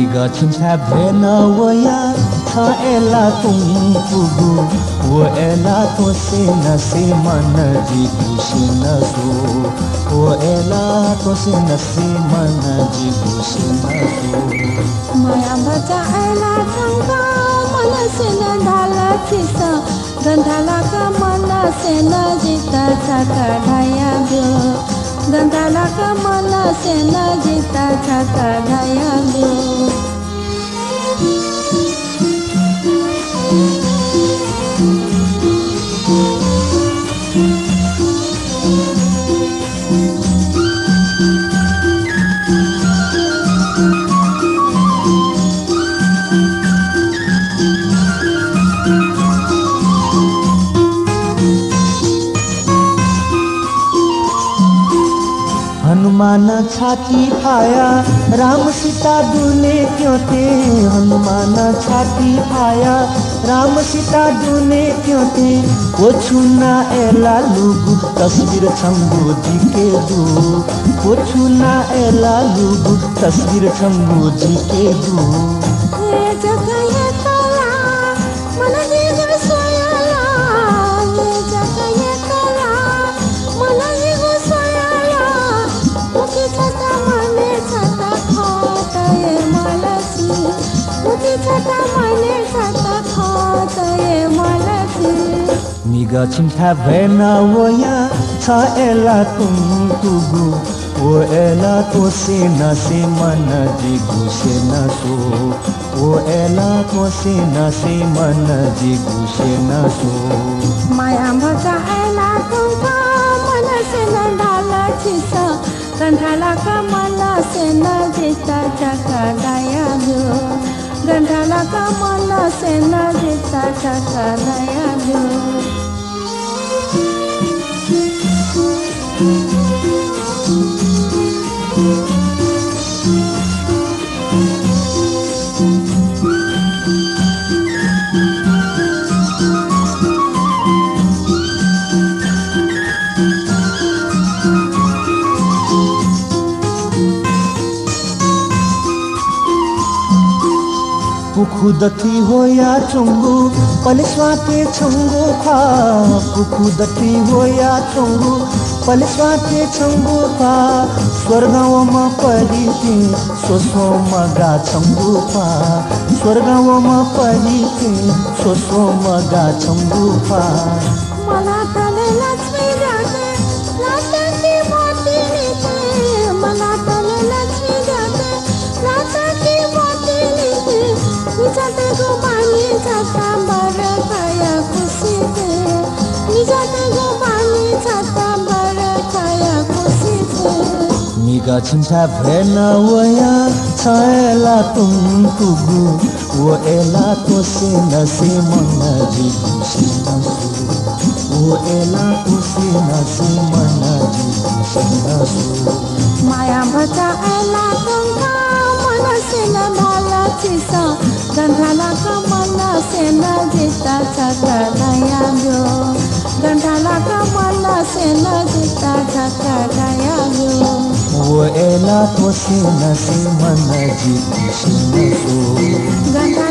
ಈಗ ಚುಂಚಾಭೇನವಯ ಎಲ್ಲ ತುಂಬಿಗೂ ಓ ಎಲ್ಲ ತೋಸೆ ನಸೆ ಮನಜಿ ಖುಷಿ ನಸು ಓ ಎಲ್ಲ ತೋಸೆ ನಸೆ ಮನಜಿ ಖುಷಿ ನಸು ಮಾಯಾ ಬಜ ಎಲ್ಲ ತಂಗ ಮನಸ್ಸಿನ ಧಾಲ ಕಿಸ ಗಂಧಾಲಕ ಮನಸ್ಸಿನ ಜಿತ ಸಕ ಢಯ ಬ್ಯೋ गंधाला कमला से न जीता छाता घायल हनुमान छाती खाया, राम सीता दूने क्यों थे? हनुमान छाती खाया, राम सीता दूने क्यों थे? वो छूना ए लालू तस्वीर छंगो जी के दू। वो छूना ए लालू तस्वीर छंगो जी के दू। Tiga cinta vena woya ta ela tu tugu wo ela ko sena se mana se na so wo ela ko sena se mana se na so maya bhaja ela tum pa mana sena dala chisa gandhala ka mana sena jita chakadaya jo gandhala ka mana sena jita chakadaya Thank you. दथी हो या चुंगु पलिस्वाते छंगु खा। पुखु दथी हो या चुंगु पलिस्वाते छंगु खा। स्वर्गवमा परिते सोसो मगा छंगु खा। स्वर्गवमा परिते सोसो मगा छंगु खा। छिंछा भैना वया छायला तुम तुगु वो एला तो से न से मन जिगु से न सो वो एला तो से न से मन जिगु से न सो माया भचा आला गंगा मन से न ढाला चिसा गंधाला बेला तोसिन मन जी सिमसो